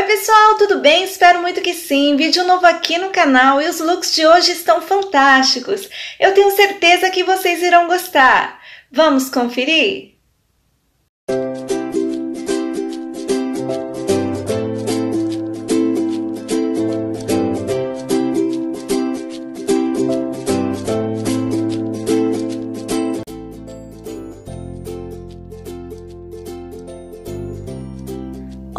Oi pessoal, tudo bem? Espero muito que sim. Vídeo novo aqui no canal e os looks de hoje estão fantásticos. Eu tenho certeza que vocês irão gostar. Vamos conferir?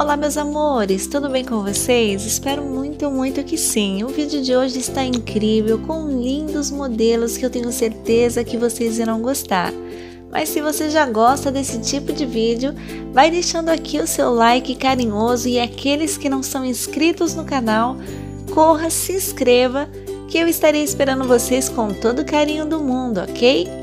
Olá meus amores, tudo bem com vocês? Espero muito, muito que sim. O vídeo de hoje está incrível, com lindos modelos que eu tenho certeza que vocês irão gostar. Mas se você já gosta desse tipo de vídeo, vai deixando aqui o seu like carinhoso e aqueles que não são inscritos no canal, corra, se inscreva, que eu estarei esperando vocês com todo o carinho do mundo, ok?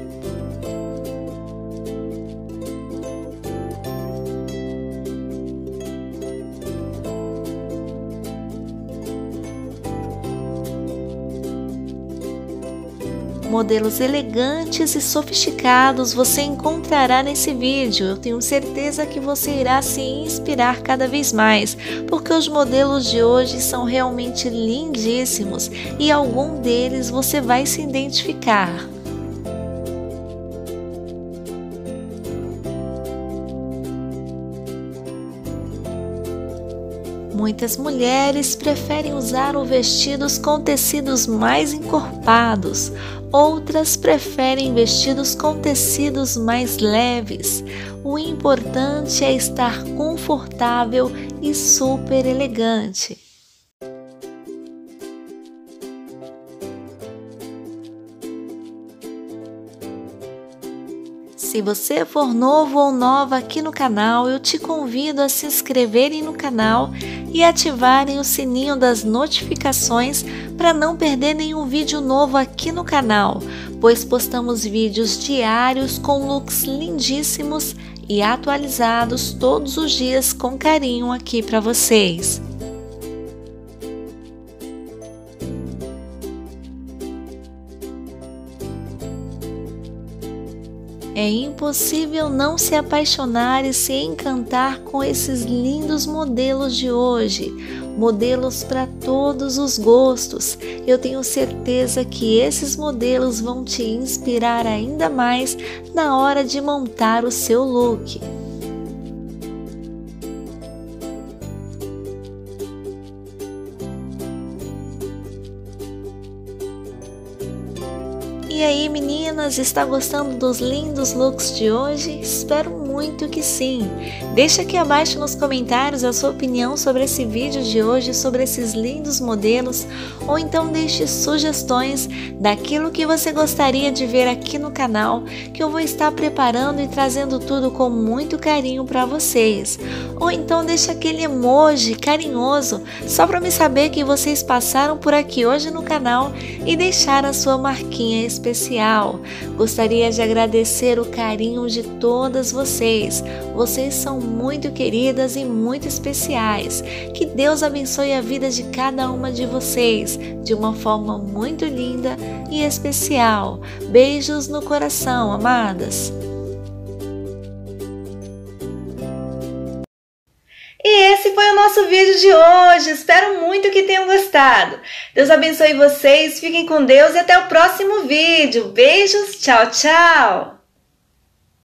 Modelos elegantes e sofisticados você encontrará nesse vídeo. Eu tenho certeza que você irá se inspirar cada vez mais, porque os modelos de hoje são realmente lindíssimos e algum deles você vai se identificar. Muitas mulheres preferem usar os vestidos com tecidos mais encorpados, outras preferem vestidos com tecidos mais leves. O importante é estar confortável e super elegante. Se você for novo ou nova aqui no canal, eu te convido a se inscreverem no canal e ativarem o sininho das notificações para não perder nenhum vídeo novo aqui no canal, pois postamos vídeos diários com looks lindíssimos e atualizados todos os dias com carinho aqui para vocês. É impossível não se apaixonar e se encantar com esses lindos modelos de hoje, modelos para todos os gostos. Eu tenho certeza que esses modelos vão te inspirar ainda mais na hora de montar o seu look. E aí meninas, está gostando dos lindos looks de hoje? Espero muito que sim! Deixa aqui abaixo nos comentários a sua opinião sobre esse vídeo de hoje, sobre esses lindos modelos, ou então deixe sugestões daquilo que você gostaria de ver aqui no canal, que eu vou estar preparando e trazendo tudo com muito carinho para vocês. Ou então deixe aquele emoji carinhoso, só para me saber que vocês passaram por aqui hoje no canal e deixaram a sua marquinha especial. Gostaria de agradecer o carinho de todas vocês. Vocês são muito queridas e muito especiais. Que Deus abençoe a vida de cada uma de vocês de uma forma muito linda e especial. Beijos no coração, amadas. Nosso vídeo de hoje. Espero muito que tenham gostado. Deus abençoe vocês, fiquem com Deus e até o próximo vídeo. Beijos, tchau, tchau!